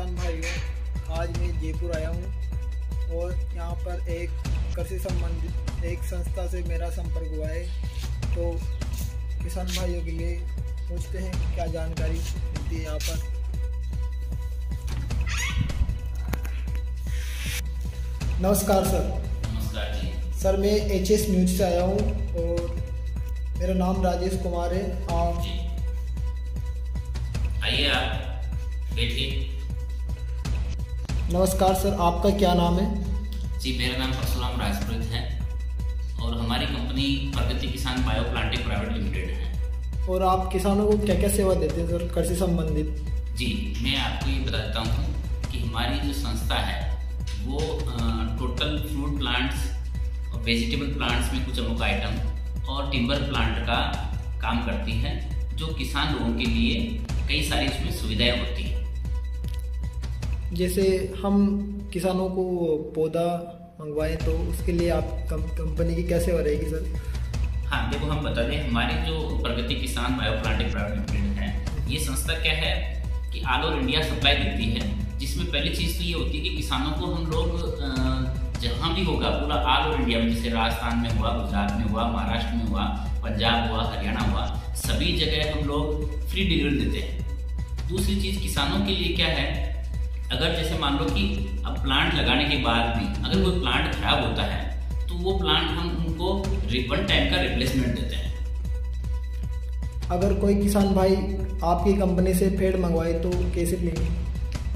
किसान भाइयों आज मैं जयपुर आया हूँ और यहाँ पर एक कृषि संबंधित एक संस्था से मेरा संपर्क हुआ है। तो किसान भाइयों के लिए पूछते हैं क्या जानकारी मिलती है यहाँ पर? नमस्कार सर। नमस्कार जी। सर मैं एच एस न्यूज़ से आया हूँ और मेरा नाम राजेश कुमार है। आप आइए आप बैठिए। नमस्कार सर आपका क्या नाम है? जी मेरा नाम परशुराम राजपुरोहित है और हमारी कंपनी प्रगति किसान बायो प्लांटिंग प्राइवेट लिमिटेड है। और आप किसानों को क्या क्या सेवा देते हैं सर कृषि संबंधित? जी मैं आपको ये बता देता हूँ कि हमारी जो संस्था है वो टोटल फ्रूट प्लांट्स और वेजिटेबल प्लांट्स में कुछ अमुक आइटम और टिम्बर प्लांट का काम करती है जो किसान लोगों के लिए कई सारी उसमें सुविधाएँ होती हैं। जैसे हम किसानों को पौधा मंगवाएँ तो उसके लिए आप कम, कंपनी की कैसे सेवा रहेगी सर? हाँ देखो हम बता दें हमारी जो प्रगति किसान बायो प्लांटिंग प्राइवेट लिमिटेड है ये संस्था क्या है कि ऑल ओवर इंडिया सप्लाई देती है। जिसमें पहली चीज़ तो ये होती है कि किसानों को हम लोग जहाँ भी होगा पूरा ऑल ओवर इंडिया में जैसे राजस्थान में हुआ गुजरात में हुआ महाराष्ट्र में हुआ पंजाब हुआ हरियाणा हुआ सभी जगह हम लोग फ्री डिलीवरी देते हैं। दूसरी चीज़ किसानों के लिए क्या है अगर जैसे मान लो कि अब प्लांट लगाने के बाद भी अगर कोई प्लांट खराब होता है तो वो प्लांट हम उनको वन टाइम का रिप्लेसमेंट देते हैं। अगर कोई किसान भाई आपकी कंपनी से पेड़ मंगवाए तो कैसे लेंगे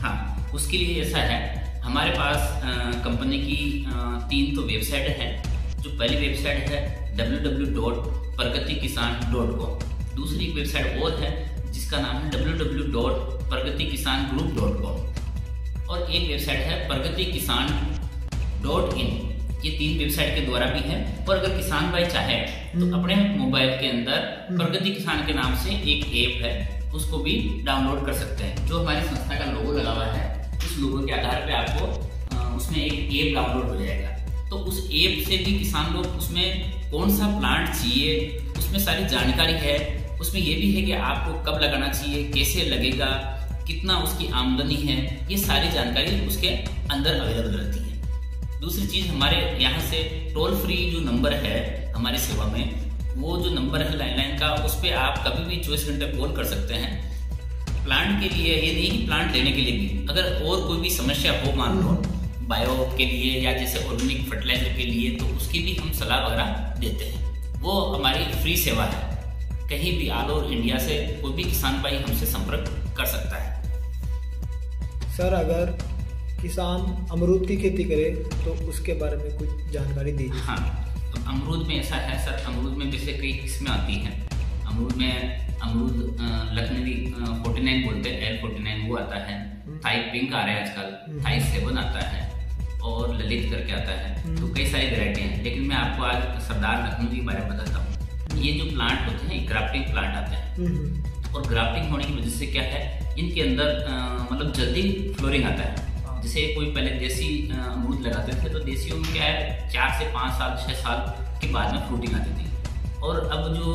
हाँ उसके लिए ऐसा है। हमारे पास कंपनी की आ, तीन तो वेबसाइट है। जो पहली वेबसाइट है www.pragatikisan.com दूसरी एक वेबसाइट और है जिसका नाम है www.pragatikisan.group.com और एक वेबसाइट है प्रगति किसान डॉट इन। ये तीन वेबसाइट के द्वारा भी है। और अगर किसान भाई चाहे तो अपने मोबाइल के अंदर प्रगति किसान के नाम से एक ऐप है उसको भी डाउनलोड कर सकते हैं। जो हमारी संस्था का लोगो लगा हुआ है उस लोगो के आधार पे आपको उसमें एक ऐप डाउनलोड हो जाएगा। तो उस ऐप से भी किसान लोग उसमें कौन सा प्लांट चाहिए उसमें सारी जानकारी है। उसमें ये भी है कि आपको कब लगाना चाहिए कैसे लगेगा कितना उसकी आमदनी है, ये सारी जानकारी उसके अंदर अवेलेबल रहती है। दूसरी चीज़ हमारे यहाँ से टोल फ्री जो नंबर है हमारी सेवा में, वो जो नंबर है लैंडलाइन का, उस पर आप कभी भी चौबीस घंटे कॉल कर सकते हैं। प्लांट के लिए, ये नहीं कि प्लांट लेने के लिए भी, अगर और कोई भी समस्या हो, मान लो बायो के लिए या जैसे ऑर्गेनिक फर्टिलाइज़र के लिए तो उसकी भी हम सलाह वगैरह देते हैं। वो हमारी फ्री सेवा है। कहीं भी ऑल ओवर इंडिया से कोई भी किसान भाई हमसे संपर्क कर सकता है। सर अगर किसान अमरूद की खेती करे तो उसके बारे में कुछ जानकारी दीजिए। हाँ तो अमरूद में ऐसा है सर अमरूद में जैसे कई किस्में आती हैं। अमरूद में अमरूद लखनवी फोर्टी नाइन बोलते हैं एल फोर्टी नाइन वो आता है। थाई पिंक आ रहा है आजकल थाई सेवन आता है और ललित करके आता है। तो कई सारी वेराइटी हैं लेकिन मैं आपको आज सरदार लखनवी के बारे में बताता हूँ। ये जो प्लांट होते हैं ग्राफ्टिंग प्लांट आते हैं। और ग्राफ्टिंग होने की वजह से क्या है इनके अंदर मतलब जल्दी फ्लोरिंग आता है। जैसे कोई पहले देसी अमरूद लगाते थे तो देसियों में क्या है चार से पाँच साल छः साल के बाद में फ्रूटिंग आती थी। और अब जो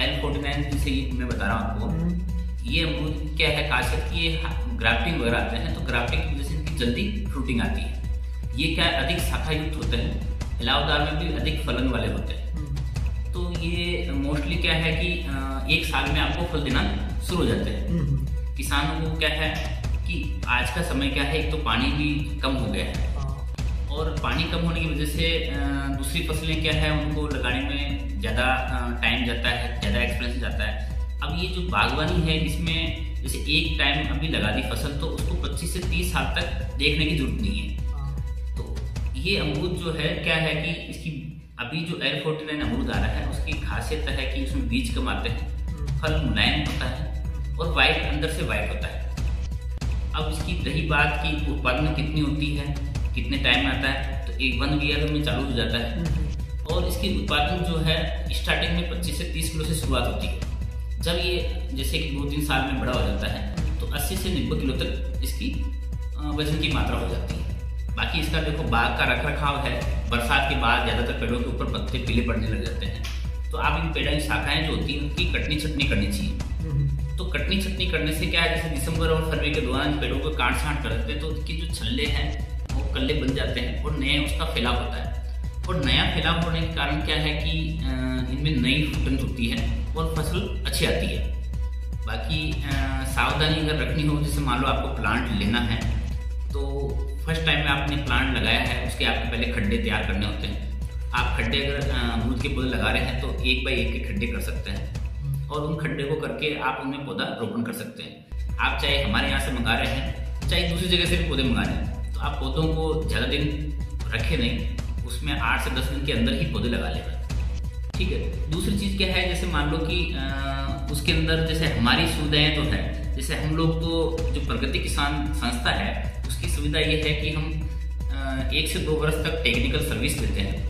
एल फोर्टी नाइन जैसे मैं बता रहा हूँ आपको ये अमरूद क्या है खासियत कि ये ग्राफ्टिंग वगैरह आते हैं तो ग्राफ्टिंग की वजह से इनकी जल्दी फ्रूटिंग आती है। ये क्या है अधिक शाखा युक्त होते हैं इलावदार में भी अधिक फलन वाले होते हैं। तो ये मोस्टली क्या है कि एक साल में आपको फल देना शुरू हो जाते हैं। किसानों को क्या है कि आज का समय क्या है एक तो पानी भी कम हो गया है। और पानी कम होने की वजह से दूसरी फ़सलें क्या है उनको लगाने में ज़्यादा टाइम जाता है ज़्यादा एक्सपेंस जाता है। अब ये जो बागवानी है इसमें जैसे एक टाइम अभी लगा दी फ़सल तो उसको 25 से 30 साल तक देखने की ज़रूरत नहीं है। तो ये अमरूद जो है क्या है कि इसकी अभी जो एयर फोर्टी नाइन अमरूद आ रहा है, उसकी खासियत है कि उसमें बीज कम आते हैं, फल मुलायम होता है और वाइट अंदर से वाइट होता है। अब इसकी रही बात की उत्पादन कितनी होती है, कितने टाइम में आता है तो एक वन ईयर में चालू हो जाता है। और इसकी उत्पादन जो है स्टार्टिंग में 25 से 30 किलो से शुरुआत होती है। जब ये जैसे कि दो तीन साल में बड़ा हो जाता है तो 80 से नब्बे किलो तक इसकी वज़न की मात्रा हो जाती है। बाकी इसका देखो बाग का रख रखाव है बरसात के बाद ज़्यादातर पेड़ों के ऊपर पत्ते पीले पड़ने लग जाते हैं। तो आप इन पेड़ों की शाखाएँ जो होती हैं उनकी कटनी छटनी करनी चाहिए। तो कटनी छटनी करने से क्या है जैसे दिसंबर और फरवरी के दौरान पेड़ों को काट छाट कर देते हैं तो उसके जो छल्ले हैं वो कल्ले बन जाते हैं और नया उसका फैलाव होता है। और नया फैलाव होने के कारण क्या है कि इनमें नई फुटन होती है और फ़सल अच्छी आती है। बाकी सावधानी अगर रखनी हो जैसे मान लो आपको प्लांट लेना है तो फ़र्स्ट टाइम में आपने प्लांट लगाया है, उसके आपको पहले खड्डे तैयार करने होते हैं। आप खड्डे अगर अमरूद के पौधे लगा रहे हैं तो एक बाई एक के खड्डे कर सकते हैं। और उन खड्डे को करके आप उनमें पौधा रोपण कर सकते हैं। आप चाहे हमारे यहाँ से मंगा रहे हैं, चाहे दूसरी जगह से भी पौधे मंगा लें तो आप पौधों को ज़्यादा दिन रखे नहीं, उसमें आठ से दस दिन के अंदर ही पौधे लगा लेगा ठीक है? दूसरी चीज़ क्या है, जैसे मान लो कि उसके अंदर जैसे हमारी सुविधाएँ तो है, जैसे हम लोग तो जो प्रगति किसान संस्था है उसकी सुविधा ये है कि हम एक से दो वर्ष तक टेक्निकल सर्विस देते हैं।